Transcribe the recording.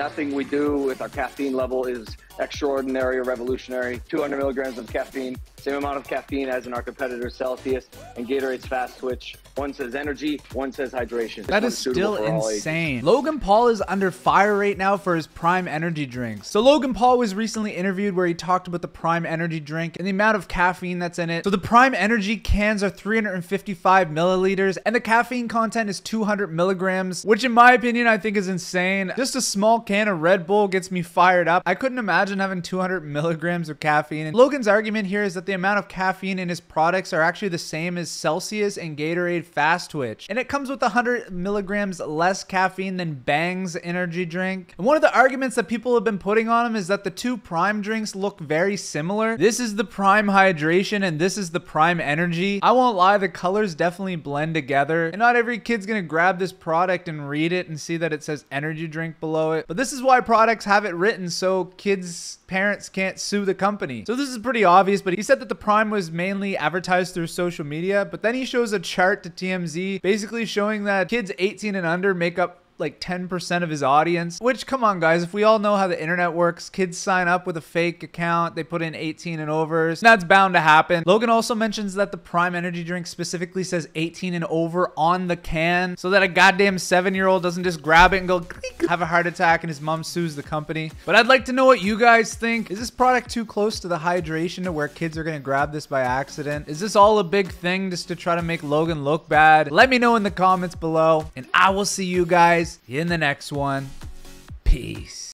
nothing we do with our caffeine level is extraordinary or revolutionary. 200 milligrams of caffeine, same amount of caffeine as in our competitor Celsius and Gatorade's Fast Twitch. One says energy, one says hydration. That is still insane. Logan Paul is under fire right now for his Prime Energy drinks. So Logan Paul was recently interviewed where he talked about the Prime Energy drink and the amount of caffeine that's in it. So the Prime Energy cans are 355 milliliters and the caffeine content is 200 milligrams, which in my opinion I think is insane. Just a small can of Red Bull gets me fired up. I couldn't imagine having 200 milligrams of caffeine. And Logan's argument here is that the amount of caffeine in his products are actually the same as Celsius and Gatorade Fast Twitch. And it comes with 100 milligrams less caffeine than Bang's energy drink. And one of the arguments that people have been putting on him is that the two Prime drinks look very similar. This is the Prime Hydration and this is the Prime Energy. I won't lie, the colors definitely blend together. And not every kid's gonna grab this product and read it and see that it says energy drink below it. But this is why products have it written so kids parents can't sue the company. So this is pretty obvious, but he said that the Prime was mainly advertised through social media, but then he shows a chart to TMZ basically showing that kids 18 and under make up like 10% of his audience. Which, come on, guys, if we all know how the internet works, kids sign up with a fake account, they put in 18 and overs. That's bound to happen. Logan also mentions that the Prime Energy drink specifically says 18 and over on the can so that a goddamn seven year old doesn't just grab it and go have a heart attack and his mom sues the company. But I'd like to know what you guys think. Is this product too close to the hydration to where kids are to grab this by accident? Is this all a big thing just to try to make Logan look bad? Let me know in the comments below and I will see you guys in the next one. Peace.